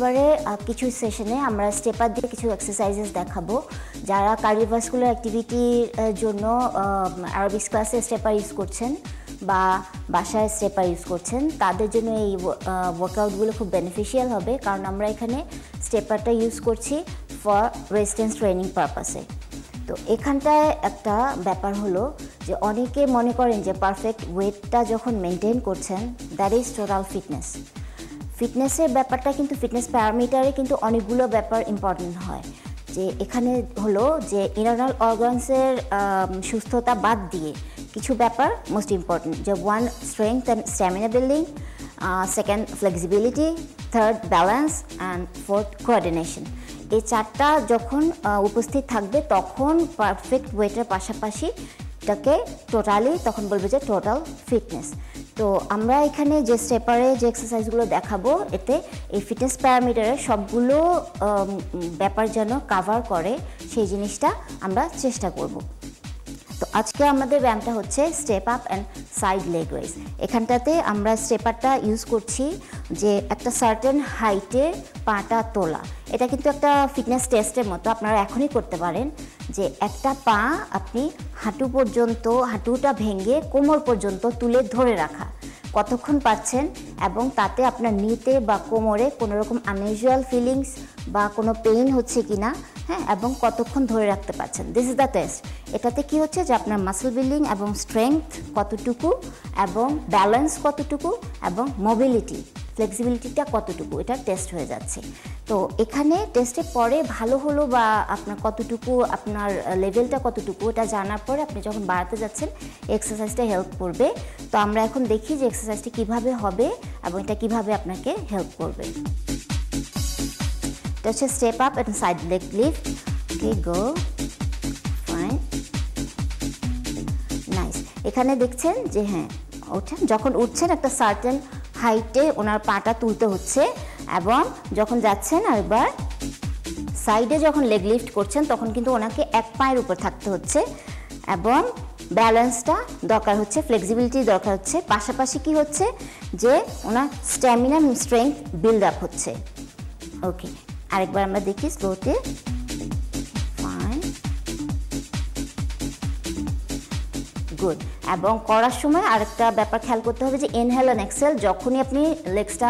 এবারে কিছু সেশনে আমরা স্টেপার দিয়ে কিছু এক্সারসাইজেস দেখাবো। যারা কার্ডিওভাস্কুলার অ্যাক্টিভিটির জন্য অ্যারোবিক্স ক্লাসে স্টেপার ইউজ করছেন বা বাসায় স্টেপার ইউজ করছেন, তাদের জন্য এই ওয়ার্কআউটগুলো খুব বেনিফিশিয়াল হবে। কারণ আমরা এখানে স্টেপারটা ইউজ করছি ফর রেজিস্ট্যান্স ট্রেনিং পারপাসে তো এখানটায় একটা ব্যাপার হলো যে, অনেকে মনে করেন যে পারফেক্ট ওয়েটটা যখন মেনটেন করছেন দ্যাট ইজ টোটাল ফিটনেস ফিটনেসের ব্যাপারটা কিন্তু ফিটনেস প্যারামিটারে কিন্তু অনেকগুলো ব্যাপার ইম্পর্টেন্ট হয়। যে এখানে হলো যে ইন্টারনাল অর্গানসের সুস্থতা বাদ দিয়ে কিছু ব্যাপার মোস্ট ইম্পর্টেন্ট যে one strength and stamina building second flexibility third balance and fourth coordination এই চারটা যখন উপস্থিত থাকবে তখন পারফেক্ট ওয়েটের পাশাপাশি এটাকে টোটালি তখন বলবে যে টোটাল ফিটনেস তো আমরা এখানে যে স্টেপারে যে এক্সারসাইজগুলো দেখাবো, এতে এই ফিটনেস প্যারামিটারের সবগুলো ব্যাপার যেন কাভার করে, সেই জিনিসটা আমরা চেষ্টা করব। তো আজকে আমাদের ব্যায়ামটা হচ্ছে step up and side leg raise এখানটাতে আমরা স্টেপারটা ইউজ করছি যে একটা সার্টেন হাইটে পাটা তোলা। এটা কিন্তু একটা ফিটনেস টেস্টের মতো, আপনারা এখনই করতে পারেন যে একটা পা আপনি হাঁটু পর্যন্ত, হাঁটুটা ভেঙে কোমর পর্যন্ত তুলে ধরে রাখা। কতক্ষণ পাচ্ছেন এবং তাতে আপনার নিতে বা কোমরে কোনো রকম আনইউজুয়াল ফিলিংস বা কোনো পেইন হচ্ছে কি না হ্যাঁ এবং কতক্ষণ ধরে রাখতে পারছেন। দিস ইজ দ্য টেস্ট এটাতে কি হচ্ছে যে আপনার মাসেল বিল্ডিং এবং স্ট্রেংথ কতটুকু এবং ব্যালেন্স কতটুকু এবং মোবিলিটি ফ্লেক্সিবিলিটিটা কতটুকু, এটা টেস্ট হয়ে যাচ্ছে। তো এখানে টেস্টের পরে ভালো হলো বা আপনার কতটুকু, আপনার লেভেলটা কতটুকু এটা জানার পরে আপনি যখন বাড়াতে যাচ্ছেন এক্সারসাইজটা হেল্প করবে। তো আমরা এখন দেখি যে এক্সারসাইজটা কীভাবে হবে এবং এটা কীভাবে আপনাকে হেল্প করবে। এটা হচ্ছে step up and side leg lift okay go fine nice এখানে দেখছেন যে হ্যাঁ ওঠেন? যখন উঠছেন একটা সার্টেন হাইটে ওনার পাটা তুলতে হচ্ছে। এবং যখন যাচ্ছেন আরেকবার সাইডে যখন লেগ লিফট করছেন, তখন কিন্তু ওনাকে এক পায়ের উপর থাকতে হচ্ছে এবং ব্যালেন্সটা দরকার হচ্ছে ফ্লেক্সিবিলিটি দরকার হচ্ছে। পাশাপাশি কি হচ্ছে যে ওনার স্ট্যামিনা স্ট্রেংথ বিল্ড আপ হচ্ছে। ওকে আরেকবার আমরা দেখি স্লোতে গুড এবং করার সময় আরেকটা ব্যাপার খেয়াল করতে হবে যে ইনহেল অ্যান্ড এক্সেল যখনই আপনি লেগসটা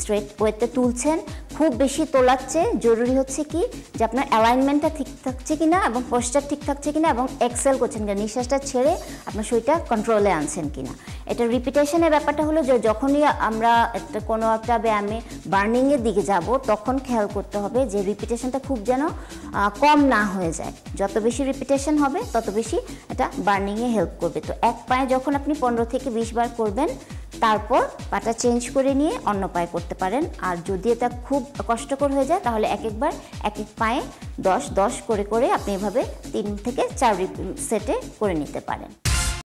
স্ট্রেট ওয়েতে তুলছেন, খুব বেশি তোলাচ্ছে জরুরি হচ্ছে কি যে আপনার অ্যালাইনমেন্টটা ঠিক থাকছে কিনা এবং পোস্টার ঠিক থাকছে কিনা এবং এক্সেল করছেন কিনা, নিঃশ্বাসটা ছেড়ে আপনার শরীরটা কন্ট্রোলে আনছেন কিনা। এটা রিপিটেশনের ব্যাপারটা হলো যে যখনই আমরা একটা কোনো একটা ব্যায়ামে বার্নিংয়ের দিকে যাব, তখন খেয়াল করতে হবে যে রিপিটেশনটা খুব যেন কম না হয়ে যায়। যত বেশি রিপিটেশন হবে, তত বেশি এটা বার্নিংয়ে হেল্প করবে। তো এক পায়ে যখন আপনি পনেরো থেকে বিশ বার করবেন, তারপর পাটা চেঞ্জ করে নিয়ে অন্য পায়ে করতে পারেন। আর যদি এটা খুব কষ্টকর হয়ে যায়, তাহলে এক একবার এক এক পায়ে দশ দশ করে করে আপনি এভাবে তিন থেকে চার সেটে করে নিতে পারেন।